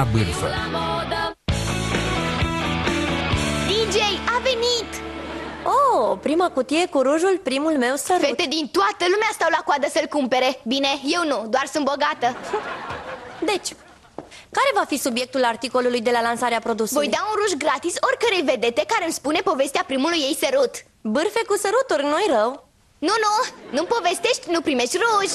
Alina Bârfă DJ a venit! Oh, prima cutie cu rujul, primul meu sărut. Fete din toată lumea stau la coadă să-l cumpere. Bine, eu nu, doar sunt bogată. Deci, care va fi subiectul articolului de la lansarea produsului? Voi da un ruj gratis oricărei vedete care îmi spune povestea primului ei sărut. Bârfe cu săruturi, nu-i rău? Nu, nu, nu povestești, nu primești ruj.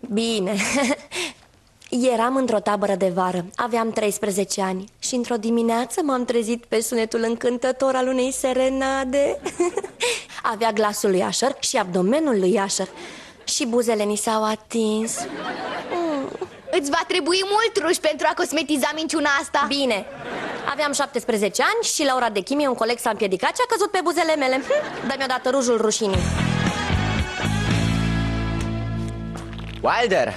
Bine Eram într-o tabără de vară, aveam 13 ani. Și într-o dimineață m-am trezit pe sunetul încântător al unei serenade. Avea glasul lui Asher și abdomenul lui Asher. Și buzele ni s-au atins. Îți va trebui mult ruj pentru a cosmetiza minciuna asta. Bine, aveam 17 ani și la ora de chimie un coleg s-a împiedicat și a căzut pe buzele mele. Hm, Dă-mi odată rujul rușinii. Wilder,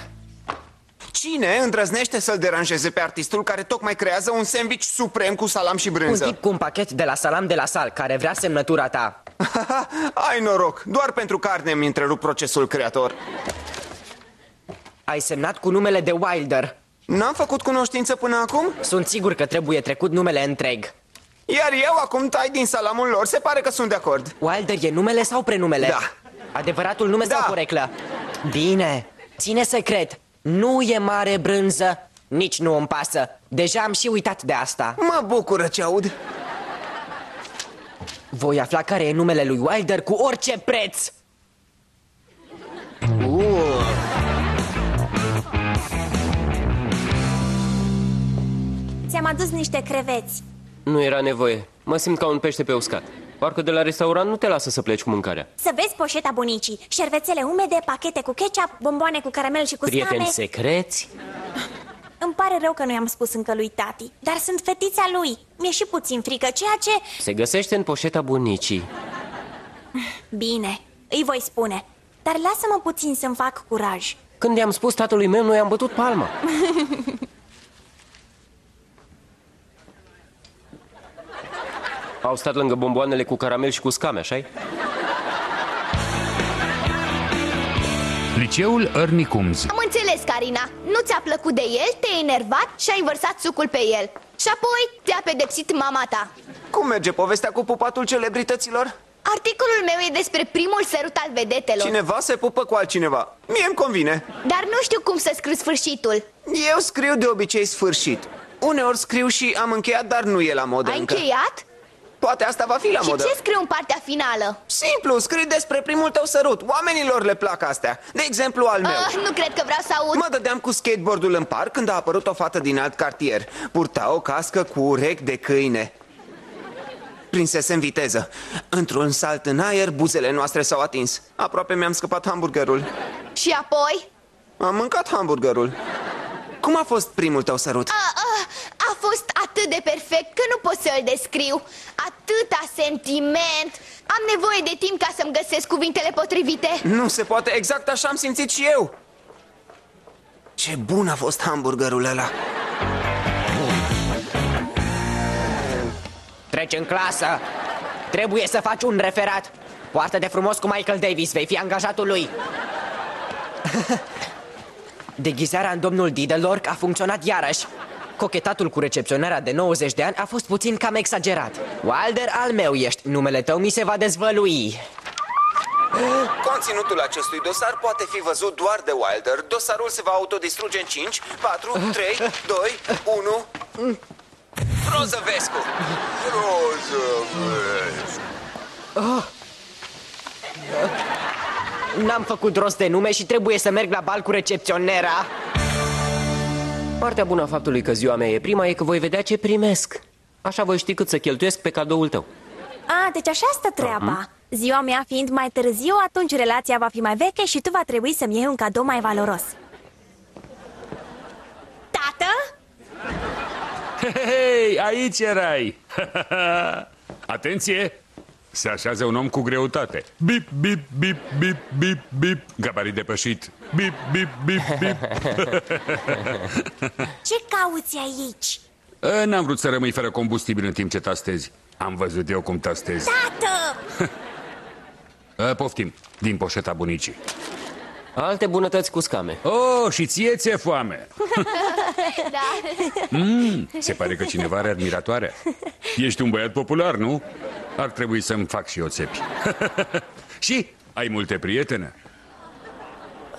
Cine îndrăznește să-l deranjeze pe artistul care tocmai creează un sandwich suprem cu salam și un brânză? tip cu un pachet de la Salam de la Sal care vrea semnătura ta Ai noroc, doar pentru carne mi întrerup procesul creator Ai semnat cu numele de Wilder N-am făcut cunoștință până acum? Sunt sigur că trebuie trecut numele întreg Iar eu acum tai din salamul lor, se pare că sunt de acord Wilder e numele sau prenumele? Da. Adevăratul nume Da. sau poreclă? Bine, ține secret Nu e mare brânză, nici nu îmi pasă. Deja am și uitat de asta. Mă bucură ce aud. Voi afla care e numele lui Wilder cu orice preț. Ți-am adus niște creveți. Nu era nevoie. Mă simt ca un pește pe uscat. Parcă de la restaurant nu te lasă să pleci cu mâncarea. Să vezi poșeta bunicii Șervețele umede, pachete cu ketchup, bomboane cu caramel și cu Prieteni scame secreți? Îmi pare rău că nu i-am spus încă lui tati Dar sunt fetița lui Mi-e și puțin frică, ceea ce... Se găsește în poșeta bunicii. Bine, îi voi spune Dar lasă-mă puțin să-mi fac curaj Când i-am spus tatălui meu, noi am bătut palma. Au stat lângă bomboanele cu caramel și cu scame, așa Liceul Ernie Coombs Am înțeles, Carina. Nu ți-a plăcut de el, te-ai enervat și ai învărsat sucul pe el. Și apoi te-a pedepsit mama ta. Cum merge povestea cu pupatul celebrităților? Articolul meu e despre primul sărut al vedetelor. Cineva se pupă cu altcineva. Mie îmi convine. Dar nu știu cum să scriu sfârșitul. Eu scriu de obicei sfârșit. Uneori scriu și am încheiat, dar nu e la modă Ai încă. încheiat? Poate asta va fi la Și modă. ce scriu în partea finală? Simplu, scrii despre primul tău sărut. Oamenilor le plac astea. De exemplu al meu. Ah, nu cred că vreau să aud. Mă dădeam cu skateboardul în parc când a apărut o fată din alt cartier. Purta o cască cu urechi de câine. Prinsese în viteză. Într-un salt în aer, buzele noastre s-au atins. Aproape mi-am scăpat hamburgerul. Și apoi? Am mâncat hamburgerul. Cum a fost primul tău sărut? A, a, a fost atât de perfect că nu pot să-l descriu. Atâta sentiment Am nevoie de timp ca să-mi găsesc cuvintele potrivite. Nu se poate, exact așa am simțit și eu. Ce bun a fost hamburgerul ăla. Treci în clasă. Trebuie să faci un referat. Poartă de frumos cu Michael Davis, vei fi angajatul lui. Deghizarea în domnul Didelorc a funcționat iarăși Cochetatul cu recepționarea de 90 de ani a fost puțin cam exagerat. Wilder al meu ești, numele tău mi se va dezvălui. Conținutul acestui dosar poate fi văzut doar de Wilder Dosarul se va autodistruge în 5, 4, 3, 2, 1 Rozăvescu! Rozăvescu! N-am făcut rost de nume și trebuie să merg la bal cu recepționera Partea bună a faptului că ziua mea e prima e că voi vedea ce primesc. Așa voi ști cât să cheltuiesc pe cadoul tău. A, deci așa stă treaba Ziua mea fiind mai târziu, atunci relația va fi mai veche și tu va trebui să-mi iei un cadou mai valoros Tată? Hei, aici erai! Atenție! Se așează un om cu greutate. Bip, bip, bip, bip, bip, bip. Gabarit depășit. Bip, bip, bip, bip. Ce cauți aici? E, N-am vrut să rămâi fără combustibil în timp ce tastezi. Am văzut eu cum tastezi. Tată! E, Poftim, din poșeta bunicii. Alte bunătăți cu scame. Oh, și ție ți-e foame. Da. Se pare că cineva are admiratoare. Ești un băiat popular, nu? Ar trebui să-mi fac și eu țepi. și ai multe prietene?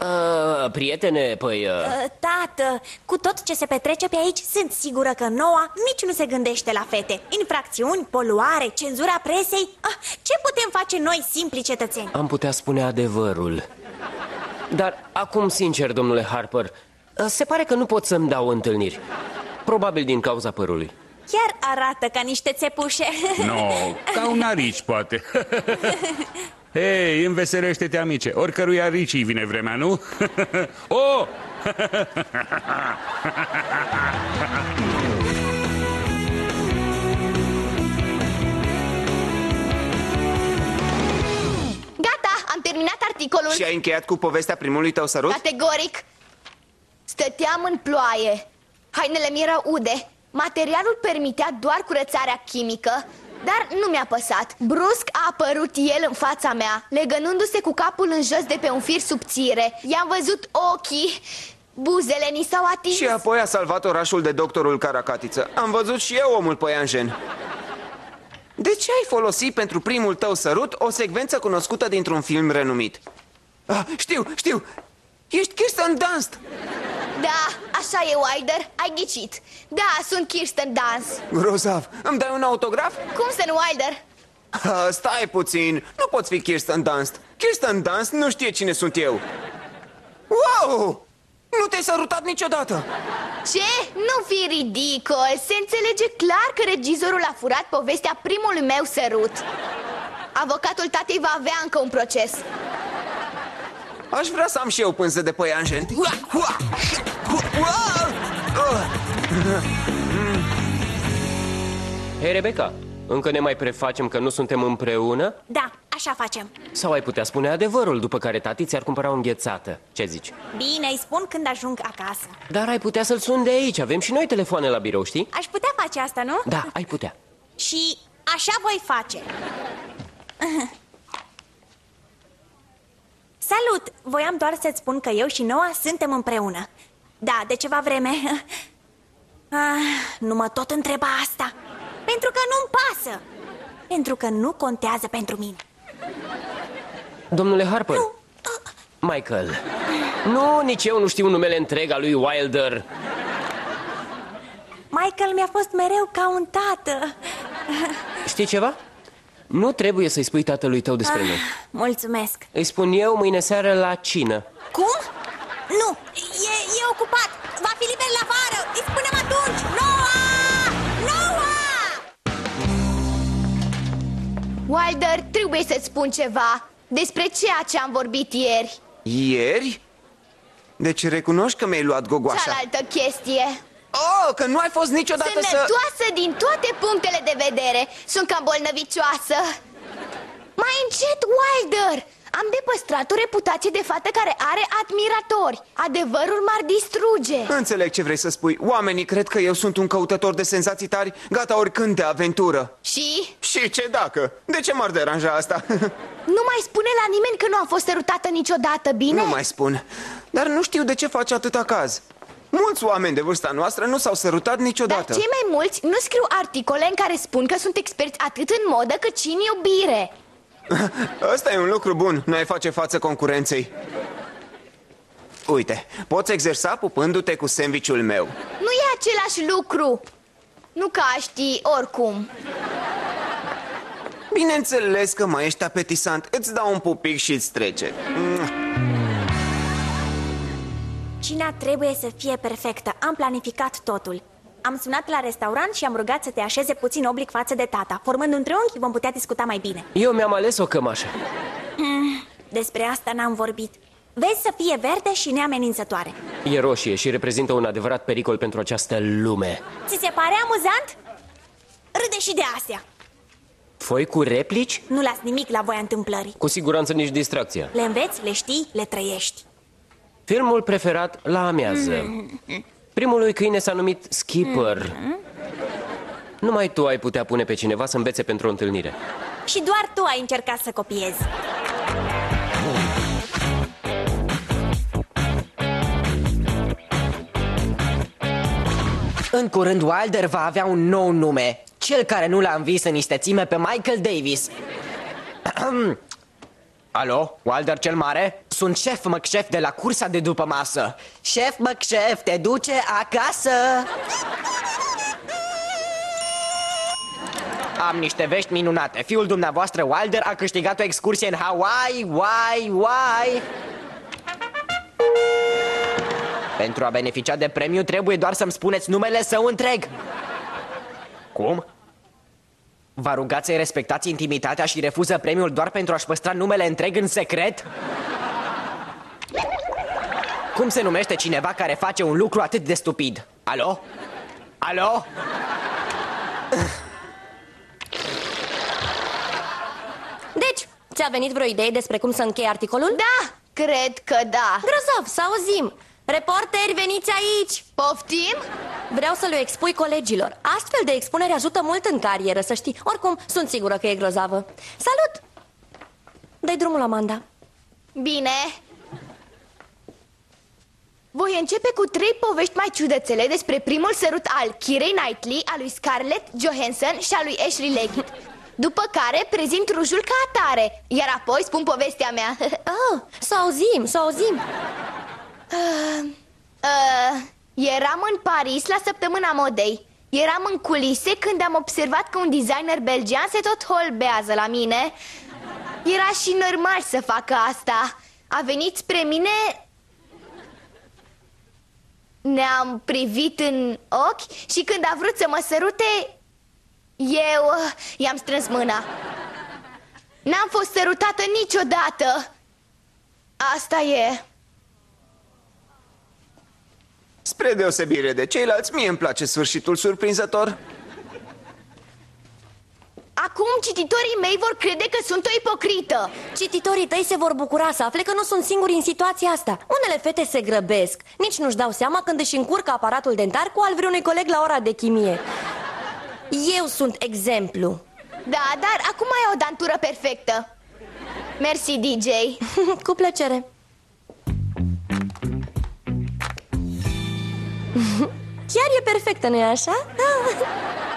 Uh, prietene, păi... Uh, Uh, Tată, cu tot ce se petrece pe aici, sunt sigură că Noa nici nu se gândește la fete Infracțiuni, poluare, cenzura presei ah, Ce putem face noi, simpli cetățeni? am putea spune adevărul. Dar acum, sincer, domnule Harper, uh, se pare că nu pot să-mi dau întâlniri. Probabil din cauza părului. Chiar arată ca niște țepușe No, ca un arici, poate. Hei, înveselește-te, amice. Oricărui aricii vine vremea, nu? oh! Gata, am terminat articolul. Și ai încheiat cu povestea primului tău sărut? Categoric. Stăteam în ploaie. Hainele mi erau ude. Materialul permitea doar curățarea chimică, dar nu mi-a păsat. Brusc a apărut el în fața mea, legănându-se cu capul în jos de pe un fir subțire. I-am văzut ochii, buzele ni s-au atins. Și apoi a salvat orașul de doctorul Caracatiță. Am văzut și eu omul păianjen. De ce ai folosit pentru primul tău sărut o secvență cunoscută dintr-un film renumit? Ah, știu, știu! Ești Kirsten Dunst! Da, așa e, Wilder, ai ghicit. Da, sunt Kirsten Dunst. Grozav! Îmi dai un autograf? Cum să nu, Wilder? Ah, stai puțin, nu poți fi Kirsten Dunst. Kirsten Dunst nu știe cine sunt eu. Wow! Nu te-ai sărutat niciodată! Ce? Nu fi ridicol! Se înțelege clar că regizorul a furat povestea primului meu sărut. Avocatul tatei va avea încă un proces. Aș vrea să am și eu pânză de păianjen. Ua, ua, ua, ua, ua. Hei, Rebecca, încă ne mai prefacem că nu suntem împreună? Da, așa facem Sau ai putea spune adevărul, după care tati ți-ar cumpăra o înghețată? Ce zici? Bine, îi spun când ajung acasă Dar ai putea să-l suni de aici, avem și noi telefoane la birou, știi? Aș putea face asta, nu? Da, ai putea Și așa voi face Salut! Voiam doar să-ți spun că eu și Noa suntem împreună. Da, de ceva vreme. Ah, Nu mă tot întreba asta. Pentru că nu-mi pasă. Pentru că nu contează pentru mine. Domnule Harper. Nu. Michael. Nu, nici eu nu știu numele întreg al lui Wilder. Michael mi-a fost mereu ca un tată. Știi ceva? Nu trebuie să-i spui tatălui tău despre noi ah, Mulțumesc Îi spun eu mâine seară la cină Cum? Nu, e, e ocupat Va fi liber la vară Îi spunem atunci Noa! Noa! Wilder, trebuie să-ți spun ceva despre ceea ce am vorbit ieri. Ieri? Deci recunoști că mi-ai luat gogoașa Cealaltă chestie. Oh, că nu ai fost niciodată să... Sănătoasă din toate punctele de vedere. Sunt cam bolnăvicioasă. Mai încet, Wilder! Am depăstrat o reputație de fată care are admiratori. Adevărul m-ar distruge. Înțeleg ce vrei să spui Oamenii cred că eu sunt un căutător de senzații tari Gata oricând de aventură Și Și ce dacă? De ce m-ar deranja asta? nu mai spune la nimeni că nu am fost sărutată niciodată, bine? nu mai spun Dar nu știu de ce faci atâta caz Mulți oameni de vârsta noastră nu s-au sărutat Dar niciodată cei mai mulți nu scriu articole în care spun că sunt experți atât în modă cât și în iubire. Ăsta e un lucru bun, nu ai face față concurenței. Uite, poți exersa pupându-te cu sandvișul meu. Nu e același lucru. Nu ca a ști, oricum. Bineînțeles că mai ești apetisant. Îți dau un pupic și îți trece Cina trebuie să fie perfectă. Am planificat totul. Am sunat la restaurant și am rugat să te așeze puțin oblic față de tata. Formând un triunghi, vom putea discuta mai bine. Eu mi-am ales o cămașă Despre asta n-am vorbit. Vezi să fie verde și neamenințătoare. E roșie și reprezintă un adevărat pericol pentru această lume Ți se pare amuzant? Râde și de astea. Foi cu replici? Nu las nimic la voia întâmplării. Cu siguranță nici distracția Le înveți, le știi, le trăiești. Filmul preferat la amiază. Primului câine s-a numit Skipper. Numai tu ai putea pune pe cineva să învețe pentru o întâlnire. Și doar tu ai încercat să copiezi. În curând Wilder va avea un nou nume. Cel care nu l-a învins în istețime pe Michael Davis. Alo, Wilder cel mare? Sunt șef McChef de la cursa de după masă. Șef McChef te duce acasă. Am niște vești minunate. Fiul dumneavoastră Wilder a câștigat o excursie în Hawaii. Wai, wai Pentru a beneficia de premiu trebuie doar să-mi spuneți numele său întreg. Cum? Vă rugați să-i respectați intimitatea și refuză premiul doar pentru a-și păstra numele întreg în secret? Cum se numește cineva care face un lucru atât de stupid? Alo? Alo? Deci, ți-a venit vreo idee despre cum să închei articolul? Da, cred că da Grozav, să auzim! Reporteri, veniți aici! Poftim? Vreau să le expui colegilor. Astfel de expunere ajută mult în carieră, să știi. Oricum, sunt sigură că e grozavă. Salut! Dai drumul, Amanda. Bine Voi începe cu trei povești mai ciudățele despre primul sărut al Kirei Knightley, al lui Scarlett Johansson și al lui Ashley Leggett. După care prezint rujul ca atare Iar apoi spun povestea mea. Oh, să auzim, să auzim. Uh, eram în Paris la săptămâna modei. Eram în culise când am observat că un designer belgian se tot holbează la mine. Era și normal să facă asta. A venit spre mine Ne-am privit în ochi și când a vrut să mă sărute Eu uh, i-am strâns mâna. N-am fost sărutată niciodată. Asta e. Spre deosebire de ceilalți, mie îmi place sfârșitul surprinzător. Acum cititorii mei vor crede că sunt o ipocrită Cititorii tăi se vor bucura să afle că nu sunt singuri în situația asta. Unele fete se grăbesc. Nici nu-și dau seama când își încurcă aparatul dentar cu al vreunui coleg la ora de chimie. Eu sunt exemplu. Da, dar acum ai o dantură perfectă Mersi, DJ cu plăcere. Chiar e perfectă, nu-i așa?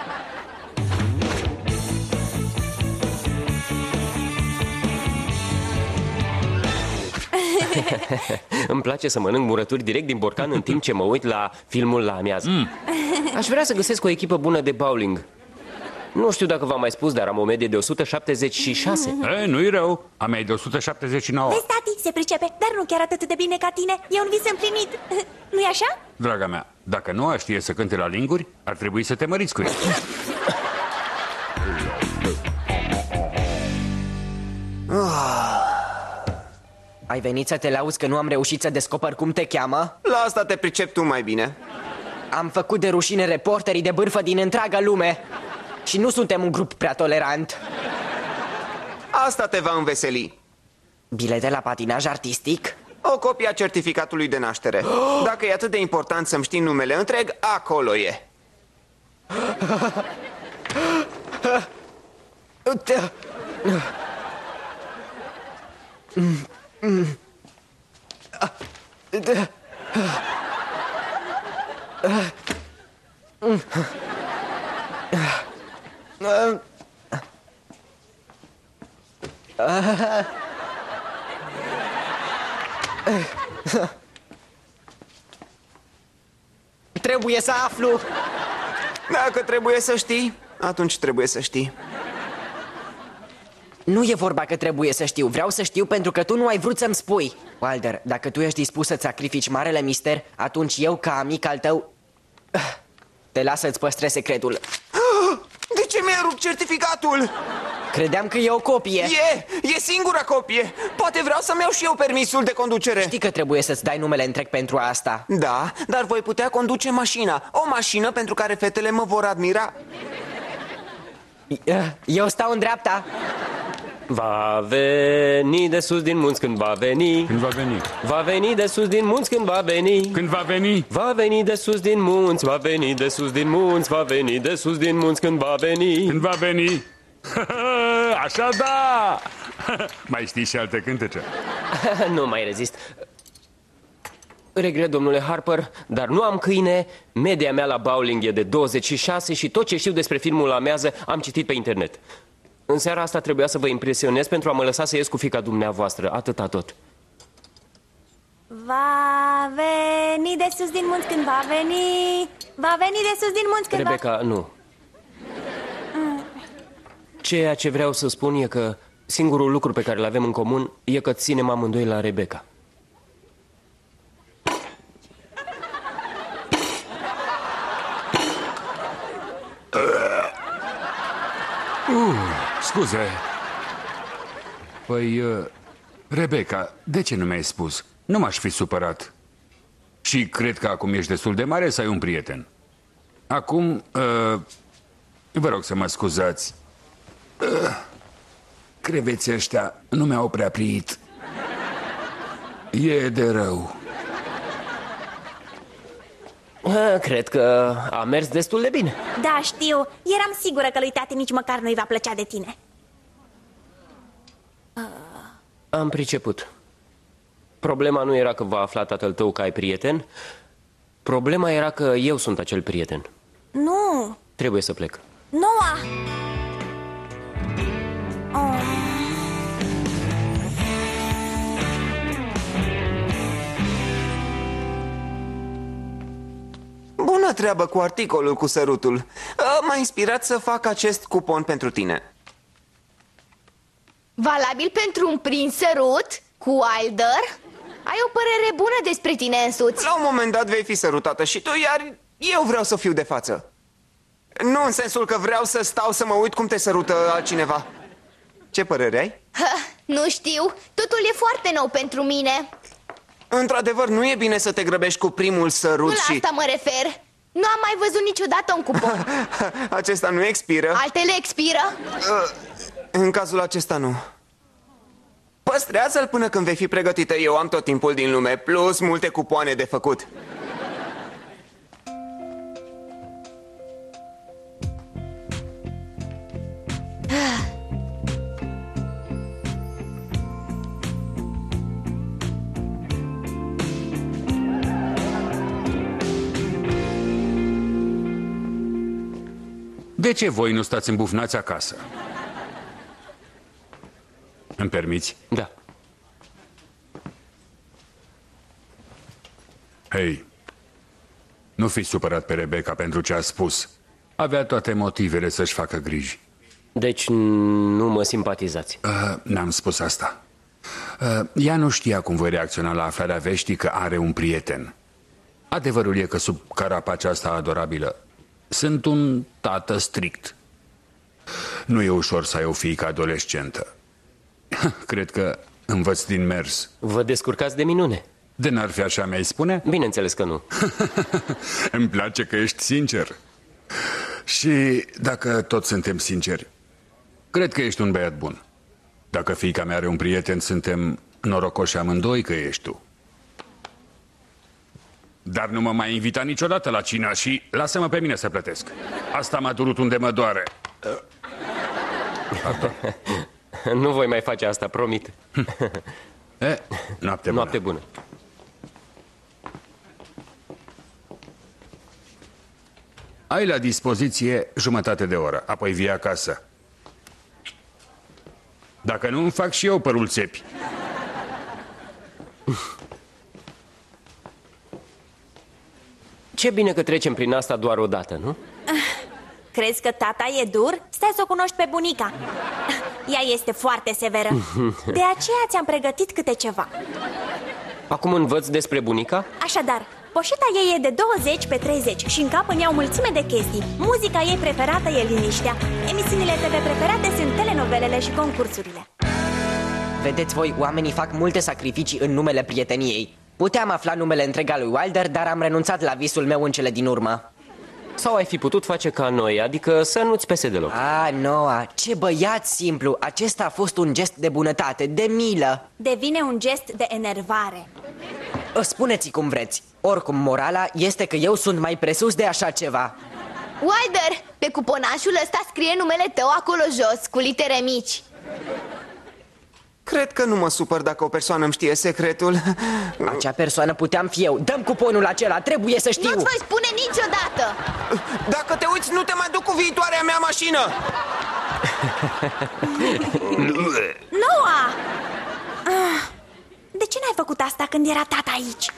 Îmi place să mănânc murături direct din borcan în timp ce mă uit la filmul la amiază. Mm. Aș vrea să găsesc o echipă bună de bowling. Nu știu dacă v-am mai spus, dar am o medie de 176. E, nu-i rău, a mea e de 179 Vezi, tati, se pricepe, dar nu chiar atât de bine ca tine E un vis împlinit Nu-i așa? Draga mea, dacă Noa știe să cânte la linguri, ar trebui să te măriți cu el Ai venit să te lauzi că nu am reușit să descoper cum te cheamă? La asta te pricep tu mai bine. Am făcut de rușine reporterii de bârfă din întreaga lume Și nu suntem un grup prea tolerant Asta te va înveseli. Bilete la patinaj artistic? O copie a certificatului de naștere. Dacă e atât de important să-mi știi numele întreg, acolo e. Trebuie să aflu Dacă trebuie să știi, atunci trebuie să știi. Nu e vorba că trebuie să știu, vreau să știu pentru că tu nu ai vrut să-mi spui Wilder, dacă tu ești dispus să-ți sacrifici marele mister, atunci eu, ca amic al tău, te las să-ți păstrezi secretul De ce mi-ai rupt certificatul? Credeam că e o copie E, e singura copie. Poate vreau să-mi iau și eu permisul de conducere. Știi că trebuie să-ți dai numele întreg pentru asta Da, dar voi putea conduce mașina. O mașină pentru care fetele mă vor admira. Eu stau în dreapta Va veni de sus din munți când va veni Când va veni? Va veni de sus din munți când va veni Când va veni? Va veni de sus din munți, va veni de sus din munți, va veni de sus din munți când va veni Când va veni? Așa da! Mai știi și alte cântece? Nu mai rezist Regret, domnule Harper, dar nu am câine, media mea la bowling e de 26 și tot ce știu despre filmul la mează am citit pe internet. În seara asta trebuia să vă impresionez pentru a mă lăsa să ies cu fica dumneavoastră, atâta tot. Va veni de sus din munți când va veni Va veni de sus din munți când Rebecca, nu. Ceea ce vreau să spun e că singurul lucru pe care îl avem în comun e că ținem amândoi la Rebecca. Scuze. Păi, uh, Rebecca, de ce nu mi-ai spus? Nu m-aș fi supărat. Și cred că acum ești destul de mare să ai un prieten. Acum, uh, vă rog să mă scuzați. Uh, creveții ăștia nu mi-au prea pliit. E de rău. Ah, Cred că a mers destul de bine. Da, știu Eram sigură că lui tati nici măcar nu-i va plăcea de tine Am priceput. Problema nu era că va afla tatăl tău că ai prieten. Problema era că eu sunt acel prieten. Nu, Trebuie să plec. Noa Bună treabă cu articolul cu sărutul. A, M-a inspirat să fac acest cupon pentru tine. Valabil pentru un prin sărut cu Wilder? Ai o părere bună despre tine însuți La un moment dat vei fi sărutată și tu, iar eu vreau să fiu de față. Nu în sensul că vreau să stau să mă uit cum te sărută altcineva. Ce părere ai? ha, Nu știu, totul e foarte nou pentru mine Într-adevăr, nu e bine să te grăbești cu primul Nu sărut la și... asta mă refer Nu am mai văzut niciodată un cupon Acesta nu expiră. Altele expiră În cazul acesta nu. Păstrează-l până când vei fi pregătită. Eu am tot timpul din lume, plus multe cupoane de făcut. Ce voi nu stați îmbufnați acasă? Îmi permiți? Da. Hei, nu fi supărat pe Rebecca pentru ce a spus. Avea toate motivele să-și facă griji. Deci nu mă simpatizați. Uh, n-am spus asta. Uh, ea nu știa cum voi reacționa la aflarea veștii că are un prieten. Adevărul e că sub carapacea asta adorabilă sunt un tată strict. Nu e ușor să ai o fiică adolescentă. Cred că învăț din mers. Vă descurcați de minune. De n-ar fi așa, mi-ai spune? Bineînțeles că nu. Îmi place că ești sincer. Și dacă toți suntem sinceri, cred că ești un băiat bun. Dacă fiica mea are un prieten, suntem norocoși amândoi că ești tu. Dar nu mă mai invita niciodată la cina și lasă-mă pe mine să plătesc. Asta m-a durut unde mă doare. Nu voi mai face asta, promit. E, noapte bună. Noapte bună. Ai la dispoziție jumătate de oră, apoi vii acasă. Dacă nu, îmi fac și eu părul țepi. Ce bine că trecem prin asta doar o dată, nu? Crezi că tata e dur? Stai să o cunoști pe bunica. Ea este foarte severă. De aceea ți-am pregătit câte ceva. Acum învăț despre bunica? Așadar, poșeta ei e de 20 pe 30 și în cap în ea o mulțime de chestii. Muzica ei preferată e liniștea. Emisiunile TV preferate sunt telenovelele și concursurile. Vedeți voi, oamenii fac multe sacrificii în numele prieteniei Puteam afla numele întreg al lui Wilder, dar am renunțat la visul meu în cele din urmă. Sau ai fi putut face ca noi, adică să nu-ți pese deloc. Ah, Noah, ce băiat simplu. Acesta a fost un gest de bunătate, de milă. Devine un gest de enervare. Spuneți cum vreți. Oricum, morala este că eu sunt mai presus de așa ceva. Wilder, pe cuponașul ăsta scrie numele tău acolo jos, cu litere mici Cred că nu mă supăr dacă o persoană îmi știe secretul. Acea persoană puteam fi eu. Dăm cuponul acela, trebuie să știu. Nu-ți voi spune niciodată. Dacă te uiți, nu te mai duc cu viitoarea mea mașină. Noah! Ah, De ce n-ai făcut asta când era tata aici?